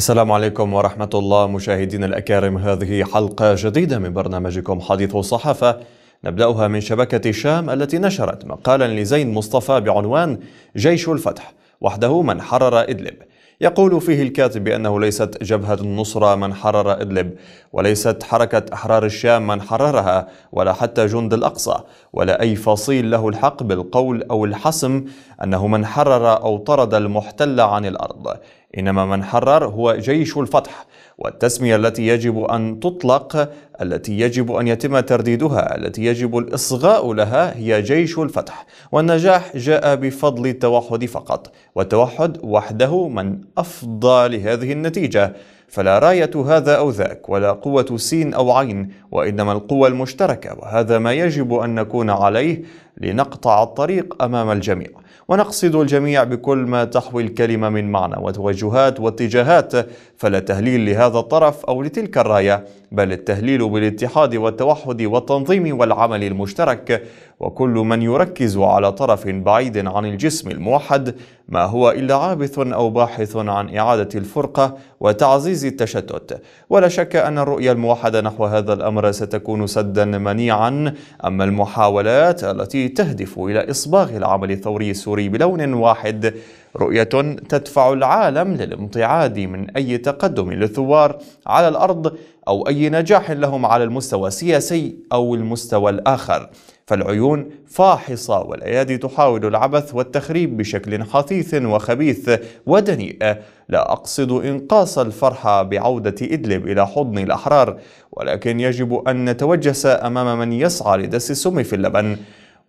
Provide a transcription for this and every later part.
السلام عليكم ورحمة الله مشاهدينا الأكارم. هذه حلقة جديدة من برنامجكم حديث الصحافة نبدأها من شبكة شام التي نشرت مقالا لزين مصطفى بعنوان جيش الفتح وحده من حرر إدلب. يقول فيه الكاتب بأنه ليست جبهة النصرة من حرر إدلب وليست حركة أحرار الشام من حررها ولا حتى جند الأقصى ولا أي فصيل له الحق بالقول أو الحسم أنه من حرر أو طرد المحتل عن الأرض. إنما من حرر هو جيش الفتح والتسمية التي يجب أن تطلق التي يجب أن يتم ترديدها التي يجب الإصغاء لها هي جيش الفتح. والنجاح جاء بفضل التوحد فقط والتوحد وحده من أفضى لهذه النتيجة. فلا راية هذا أو ذاك ولا قوة سين أو عين وإنما القوة المشتركة وهذا ما يجب أن نكون عليه لنقطع الطريق أمام الجميع. ونقصد الجميع بكل ما تحوي الكلمة من معنى وتوجهات واتجاهات فلا تهليل لهذا الطرف أو لتلك الراية. بل التهليل بالاتحاد والتوحد والتنظيم والعمل المشترك وكل من يركز على طرف بعيد عن الجسم الموحد ما هو إلا عابث أو باحث عن إعادة الفرقة وتعزيز التشتت. ولا شك أن الرؤية الموحدة نحو هذا الأمر ستكون سدا منيعا أما المحاولات التي تهدف إلى إصباغ العمل الثوري السوري بلون واحد رؤية تدفع العالم للامتعاد من أي تقدم للثوار على الأرض أو أي نجاح لهم على المستوى السياسي أو المستوى الآخر. فالعيون فاحصة والأيادي تحاول العبث والتخريب بشكل حثيث وخبيث ودنيء. لا أقصد إنقاص الفرحة بعودة إدلب إلى حضن الأحرار ولكن يجب أن نتوجس أمام من يسعى لدس السم في اللبن.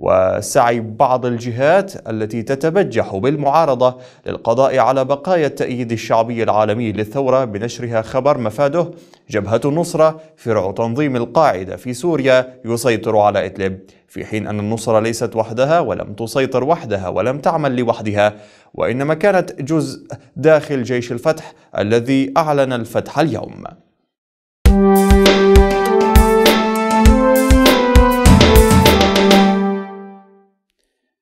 وسعي بعض الجهات التي تتبجح بالمعارضة للقضاء على بقايا التأييد الشعبي العالمي للثورة بنشرها خبر مفاده جبهة النصرة فرع تنظيم القاعدة في سوريا يسيطر على إدلب في حين أن النصرة ليست وحدها ولم تسيطر وحدها ولم تعمل لوحدها وإنما كانت جزء داخل جيش الفتح الذي أعلن الفتح اليوم.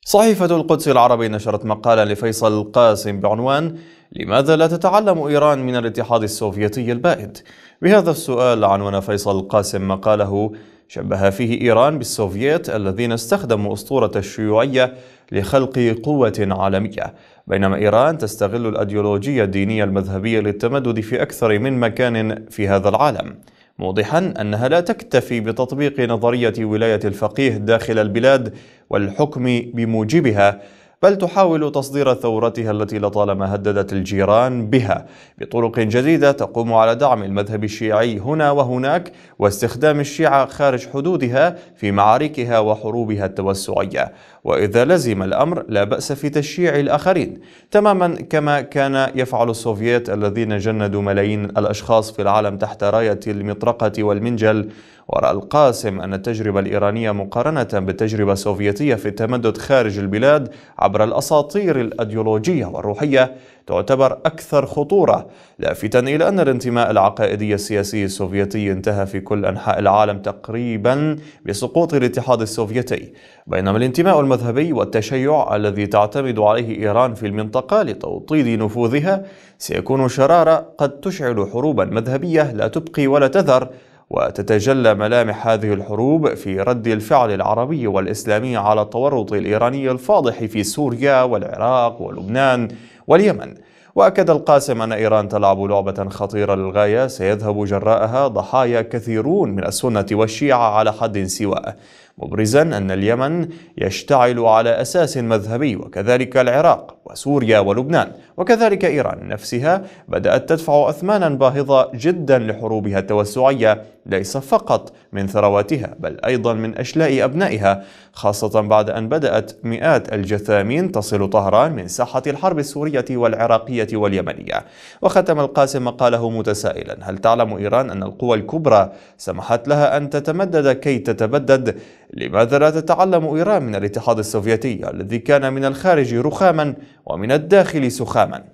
صحيفة القدس العربي نشرت مقالا لفيصل القاسم بعنوان لماذا لا تتعلم إيران من الاتحاد السوفيتي البائد؟ بهذا السؤال عنوان فيصل القاسم مقاله شبه فيه إيران بالسوفييت الذين استخدموا أسطورة الشيوعية لخلق قوة عالمية بينما إيران تستغل الأيديولوجية الدينية المذهبية للتمدد في أكثر من مكان في هذا العالم موضحا أنها لا تكتفي بتطبيق نظرية ولاية الفقيه داخل البلاد والحكم بموجبها بل تحاول تصدير ثورتها التي لطالما هددت الجيران بها. بطرق جديدة تقوم على دعم المذهب الشيعي هنا وهناك واستخدام الشيعة خارج حدودها في معاركها وحروبها التوسعية. وإذا لزم الأمر لا بأس في تشييع الآخرين. تماما كما كان يفعل السوفييت الذين جندوا ملايين الأشخاص في العالم تحت راية المطرقة والمنجل. ورأى القاسم أن التجربة الإيرانية مقارنة بالتجربة السوفيتية في التمدد خارج البلاد عبر الأساطير الأيديولوجية والروحية تعتبر أكثر خطورة لافتا إلى أن الانتماء العقائدي السياسي السوفيتي انتهى في كل أنحاء العالم تقريبا بسقوط الاتحاد السوفيتي بينما الانتماء المذهبي والتشيع الذي تعتمد عليه إيران في المنطقة لتوطيد نفوذها سيكون شرارة قد تشعل حروبا مذهبية لا تبقي ولا تذر وتتجلى ملامح هذه الحروب في رد الفعل العربي والإسلامي على التورط الإيراني الفاضح في سوريا والعراق ولبنان واليمن. وأكد القاسم أن إيران تلعب لعبة خطيرة للغاية سيذهب جراءها ضحايا كثيرون من السنة والشيعة على حد سواء مبرزا أن اليمن يشتعل على أساس مذهبي وكذلك العراق وسوريا ولبنان وكذلك إيران نفسها بدأت تدفع أثمانا باهظة جدا لحروبها التوسعية ليس فقط من ثرواتها بل أيضا من أشلاء أبنائها خاصة بعد أن بدأت مئات الجثامين تصل طهران من ساحة الحرب السورية والعراقية واليمنية. وختم القاسم مقاله متسائلا هل تعلم إيران أن القوى الكبرى سمحت لها أن تتمدد كي تتبدد لماذا لا تتعلم إيران من الاتحاد السوفيتي الذي كان من الخارج رخاما ومن الداخل سخاما؟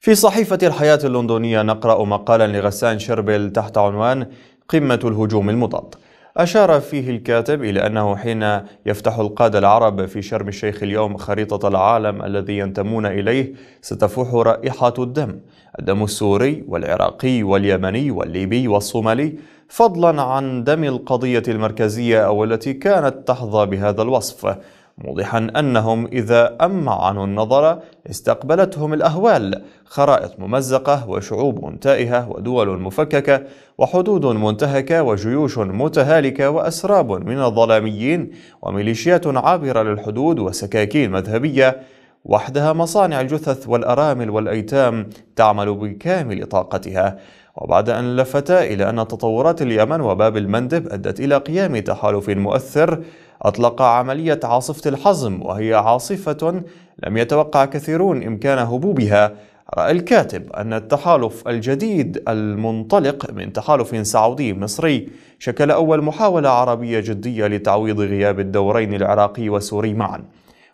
في صحيفة الحياة اللندنية نقرأ مقالا لغسان شربل تحت عنوان قمة الهجوم المضاد. أشار فيه الكاتب إلى أنه حين يفتح القادة العرب في شرم الشيخ اليوم خريطة العالم الذي ينتمون إليه ستفوح رائحة الدم. الدم السوري والعراقي واليمني والليبي والصومالي فضلا عن دم القضية المركزية أو التي كانت تحظى بهذا الوصف. موضحا أنهم إذا أمعنوا النظر استقبلتهم الأهوال خرائط ممزقة وشعوب تائهة ودول مفككة وحدود منتهكة وجيوش متهالكة وأسراب من الظلاميين وميليشيات عابرة للحدود وسكاكين مذهبية وحدها مصانع الجثث والأرامل والأيتام تعمل بكامل طاقتها. وبعد أن لفتا إلى أن تطورات اليمن وباب المندب أدت إلى قيام تحالف مؤثر أطلق عملية عاصفة الحزم وهي عاصفة لم يتوقع كثيرون إمكان هبوبها. رأى الكاتب أن التحالف الجديد المنطلق من تحالف سعودي مصري شكل أول محاولة عربية جدية لتعويض غياب الدورين العراقي والسوري معا.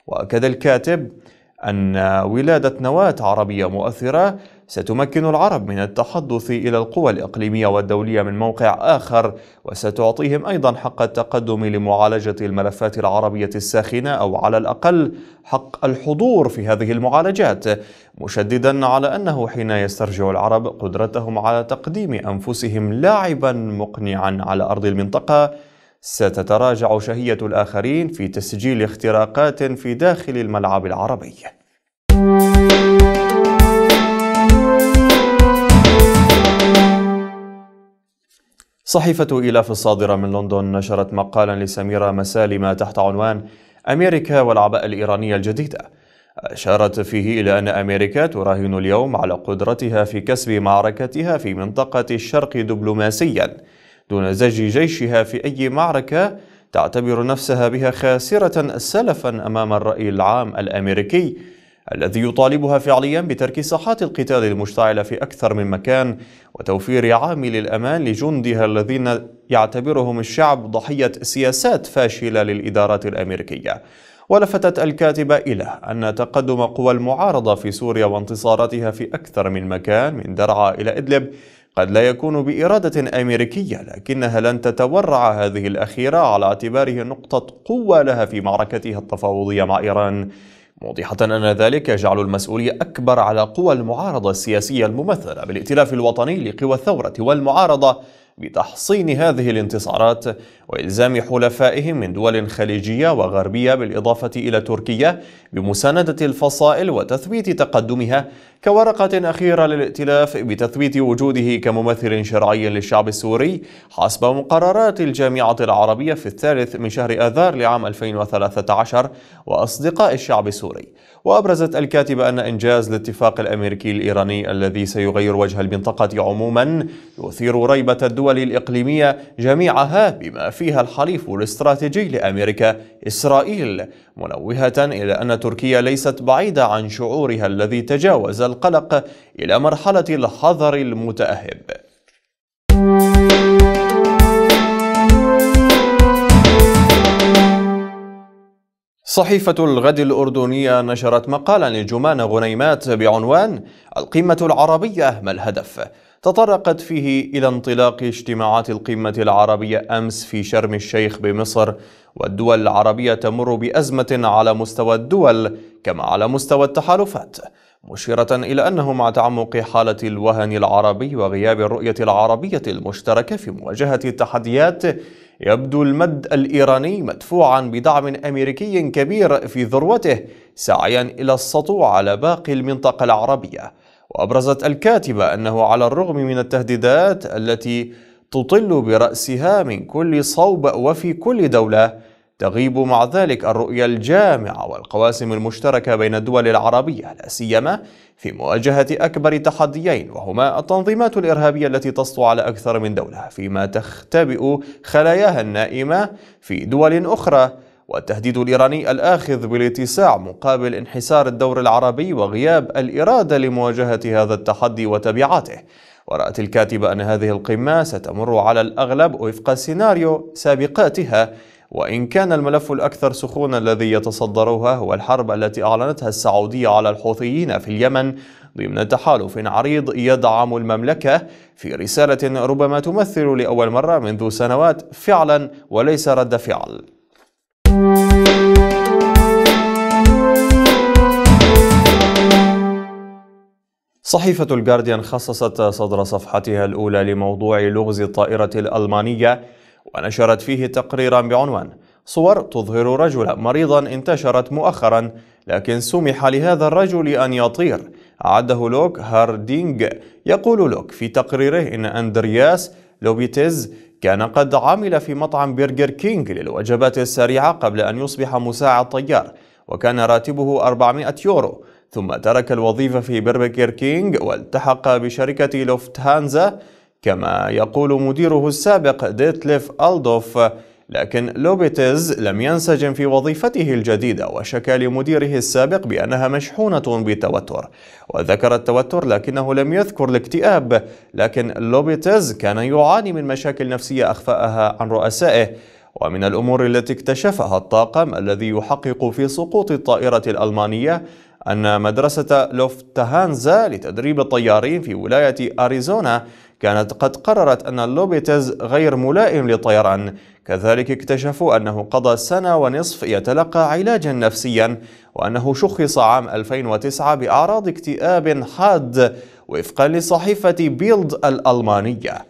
وأكد الكاتب أن ولادة نواة عربية مؤثرة ستمكن العرب من التحدث إلى القوى الإقليمية والدولية من موقع آخر وستعطيهم أيضا حق التقدم لمعالجة الملفات العربية الساخنة أو على الأقل حق الحضور في هذه المعالجات مشددا على أنه حين يسترجع العرب قدرتهم على تقديم أنفسهم لاعبا مقنعا على أرض المنطقة ستتراجع شهية الآخرين في تسجيل اختراقات في داخل الملعب العربي. صحيفة إيلاف الصادرة من لندن نشرت مقالا لسميرة مسالمة تحت عنوان أمريكا والعباءة الإيرانية الجديدة. أشارت فيه إلى أن أمريكا تراهن اليوم على قدرتها في كسب معركتها في منطقة الشرق دبلوماسيا دون زج جيشها في أي معركة تعتبر نفسها بها خاسرة سلفا أمام الرأي العام الأمريكي الذي يطالبها فعليا بترك ساحات القتال المشتعلة في أكثر من مكان وتوفير عامل الأمان لجندها الذين يعتبرهم الشعب ضحية سياسات فاشلة للإدارات الأمريكية. ولفتت الكاتبة إلى أن تقدم قوى المعارضة في سوريا وانتصاراتها في أكثر من مكان من درعا إلى إدلب قد لا يكون بإرادة أمريكية لكنها لن تتورع هذه الأخيرة على اعتباره نقطة قوة لها في معركتها التفاوضية مع إيران. موضحة أن ذلك يجعل المسؤولية أكبر على قوى المعارضة السياسية الممثلة بالائتلاف الوطني لقوى الثورة والمعارضة بتحصين هذه الانتصارات وإلزام حلفائهم من دول خليجية وغربية بالإضافة إلى تركيا بمساندة الفصائل وتثبيت تقدمها كورقة أخيرة للائتلاف بتثبيت وجوده كممثل شرعي للشعب السوري حسب مقررات الجامعة العربية في الثالث من شهر آذار لعام 2013 وأصدقاء الشعب السوري. وأبرزت الكاتبه أن إنجاز الاتفاق الأمريكي الإيراني الذي سيغير وجه المنطقة عموما يثير ريبة الدول الإقليمية جميعها بما فيها الحليف الاستراتيجي لأمريكا إسرائيل منوهة إلى أن تركيا ليست بعيدة عن شعورها الذي تجاوز القلق إلى مرحلة الحذر المتأهب صحيفة الغد الأردنية نشرت مقالا لجمان غنيمات بعنوان القمة العربية ما الهدف؟ تطرقت فيه إلى انطلاق اجتماعات القمة العربية أمس في شرم الشيخ بمصر والدول العربية تمر بأزمة على مستوى الدول كما على مستوى التحالفات مشيرة إلى أنه مع تعمق حالة الوهن العربي وغياب الرؤية العربية المشتركة في مواجهة التحديات يبدو المد الإيراني مدفوعا بدعم أمريكي كبير في ذروته سعيا إلى السطو على باقي المنطقة العربية. وأبرزت الكاتبة أنه على الرغم من التهديدات التي تطل برأسها من كل صوب وفي كل دولة تغيب مع ذلك الرؤية الجامعة والقواسم المشتركة بين الدول العربية لا سيما في مواجهة أكبر تحديين وهما التنظيمات الإرهابية التي تسطو على أكثر من دولة فيما تختبئ خلاياها النائمة في دول أخرى. والتهديد الإيراني الآخذ بالاتساع مقابل انحسار الدور العربي وغياب الإرادة لمواجهة هذا التحدي وتبعاته. ورأت الكاتبة أن هذه القمة ستمر على الأغلب وفق سيناريو سابقاتها وإن كان الملف الأكثر سخونا الذي يتصدرها هو الحرب التي أعلنتها السعودية على الحوثيين في اليمن ضمن تحالف عريض يدعم المملكة في رسالة ربما تمثل لأول مرة منذ سنوات فعلا وليس رد فعل. صحيفة الجارديان خصصت صدر صفحتها الأولى لموضوع لغز الطائرة الألمانية ونشرت فيه تقريرا بعنوان صور تظهر رجلا مريضا انتشرت مؤخرا لكن سمح لهذا الرجل أن يطير أعده لوك هاردينغ. يقول لوك في تقريره إن أندرياس لوبيتيز كان قد عمل في مطعم برجر كينج للوجبات السريعة قبل أن يصبح مساعد طيار وكان راتبه 400 يورو. ثم ترك الوظيفة في برجر كينج والتحق بشركة لوفتهانزا كما يقول مديره السابق ديتليف ألدوف. لكن لوبيتيز لم ينسجم في وظيفته الجديدة وشكى لمديره السابق بأنها مشحونة بالتوتر وذكر التوتر لكنه لم يذكر الاكتئاب لكن لوبيتيز كان يعاني من مشاكل نفسية أخفاءها عن رؤسائه. ومن الأمور التي اكتشفها الطاقم الذي يحقق في سقوط الطائرة الألمانية أن مدرسة لوفتهانزا لتدريب الطيارين في ولاية أريزونا كانت قد قررت أن اللوبيتز غير ملائم للطيران كذلك اكتشفوا أنه قضى سنة ونصف يتلقى علاجا نفسيا وأنه شخص عام 2009 بأعراض اكتئاب حاد وفقا لصحيفة بيلد الألمانية.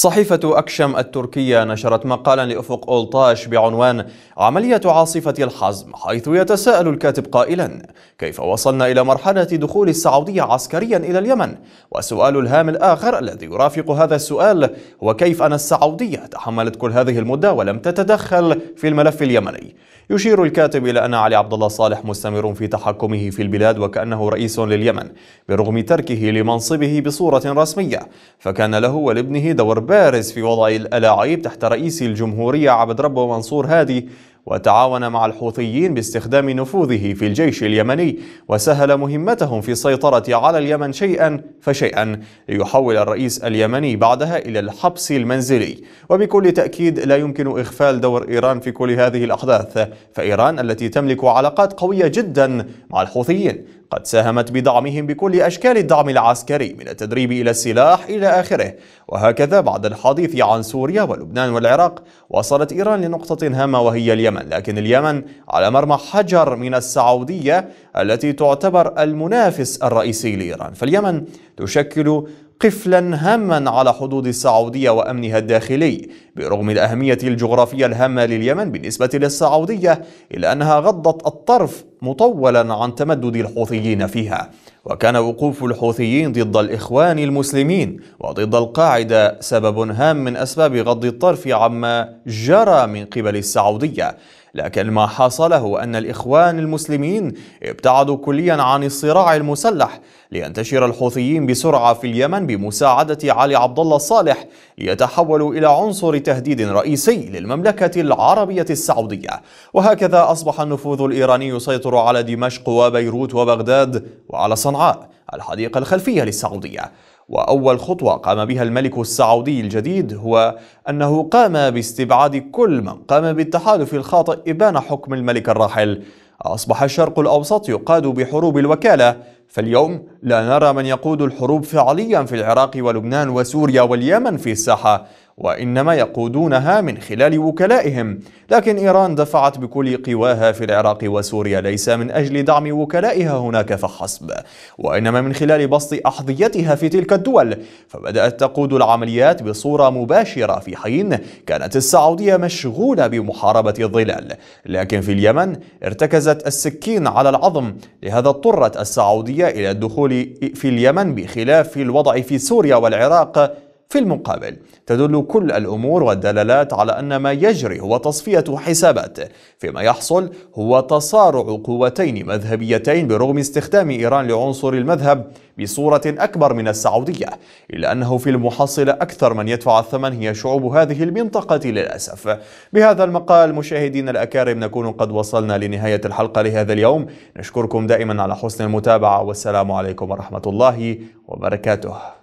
صحيفة أكشم التركية نشرت مقالا لأفق أولطاش بعنوان عملية عاصفة الحزم حيث يتساءل الكاتب قائلا كيف وصلنا إلى مرحلة دخول السعودية عسكريا إلى اليمن؟ والسؤال الهام الآخر الذي يرافق هذا السؤال هو كيف أن السعودية تحملت كل هذه المدة ولم تتدخل في الملف اليمني؟ يشير الكاتب إلى أن علي عبد الله صالح مستمر في تحكمه في البلاد وكأنه رئيس لليمن برغم تركه لمنصبه بصورة رسمية فكان له ولابنه دور بارز في وضع الألاعيب تحت رئيس الجمهورية عبد ربه منصور هادي وتعاون مع الحوثيين باستخدام نفوذه في الجيش اليمني وسهل مهمتهم في السيطرة على اليمن شيئا فشيئا ليحول الرئيس اليمني بعدها إلى الحبس المنزلي. وبكل تأكيد لا يمكن إغفال دور إيران في كل هذه الأحداث فإيران التي تملك علاقات قوية جدا مع الحوثيين. قد ساهمت بدعمهم بكل أشكال الدعم العسكري من التدريب إلى السلاح إلى آخره. وهكذا بعد الحديث عن سوريا ولبنان والعراق وصلت إيران لنقطة هامة وهي اليمن. لكن اليمن على مرمى حجر من السعودية التي تعتبر المنافس الرئيسي لإيران. فاليمن تشكل قفلا هاما على حدود السعودية وأمنها الداخلي برغم الأهمية الجغرافية الهامة لليمن بالنسبة للسعودية إلا أنها غضت الطرف مطولا عن تمدد الحوثيين فيها. وكان وقوف الحوثيين ضد الإخوان المسلمين وضد القاعدة سبب هام من أسباب غض الطرف عما جرى من قبل السعودية. لكن ما حصل هو أن الإخوان المسلمين ابتعدوا كليا عن الصراع المسلح لينتشر الحوثيين بسرعة في اليمن بمساعدة علي عبد الله الصالح ليتحولوا إلى عنصر تهديد رئيسي للمملكة العربية السعودية. وهكذا أصبح النفوذ الإيراني يسيطر على دمشق وبيروت وبغداد وعلى صنعاء الحديقة الخلفية للسعودية. وأول خطوة قام بها الملك السعودي الجديد هو أنه قام باستبعاد كل من قام بالتحالف الخاطئ إبان حكم الملك الراحل. أصبح الشرق الأوسط يقاد بحروب الوكالة فاليوم لا نرى من يقود الحروب فعليا في العراق ولبنان وسوريا واليمن في الساحة. وإنما يقودونها من خلال وكلائهم. لكن إيران دفعت بكل قواها في العراق وسوريا ليس من أجل دعم وكلائها هناك فحسب وإنما من خلال بسط أحذيتها في تلك الدول. فبدأت تقود العمليات بصورة مباشرة في حين كانت السعودية مشغولة بمحاربة الظلال. لكن في اليمن ارتكزت السكين على العظم لهذا اضطرت السعودية إلى الدخول في اليمن بخلاف الوضع في سوريا والعراق في المقابل تدل كل الأمور والدلالات على أن ما يجري هو تصفية حسابات فيما يحصل هو تصارع قوتين مذهبيتين برغم استخدام إيران لعنصر المذهب بصورة أكبر من السعودية إلا أنه في المحصلة أكثر من يدفع الثمن هي شعوب هذه المنطقة للأسف. بهذا المقال مشاهدينا الأكارم نكون قد وصلنا لنهاية الحلقة لهذا اليوم. نشكركم دائما على حسن المتابعة والسلام عليكم ورحمة الله وبركاته.